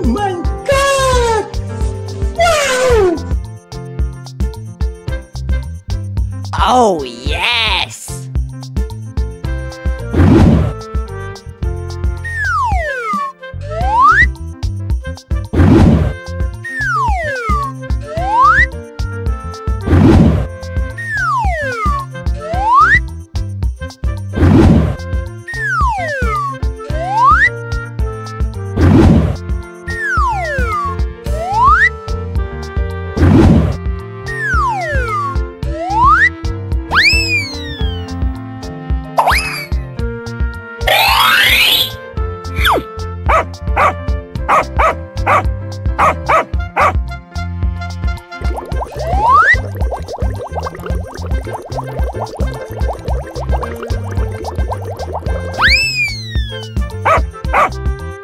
Oh my god! Wow! Oh, yes!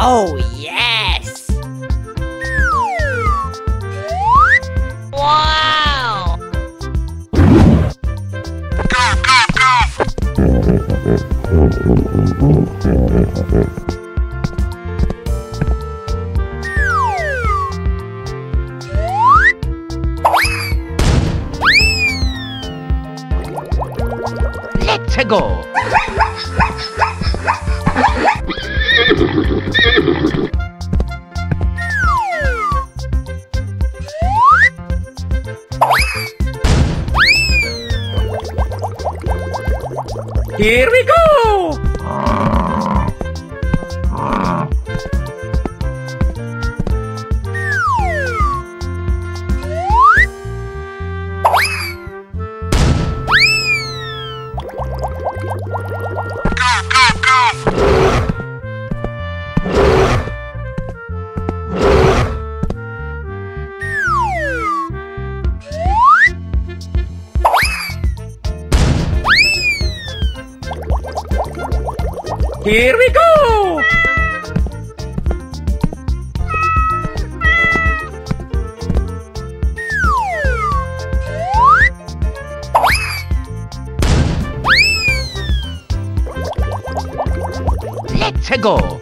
Oh, Let's go. Here we go. Here we go. Let's go.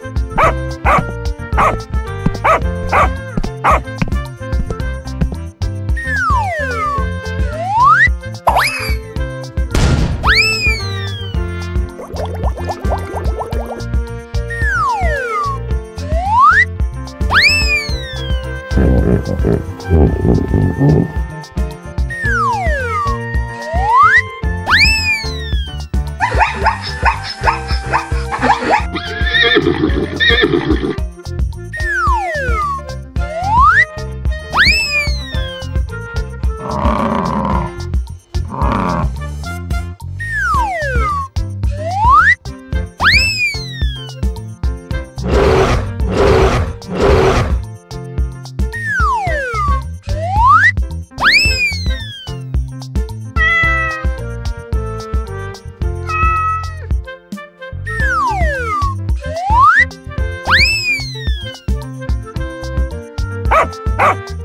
Oh. Ah!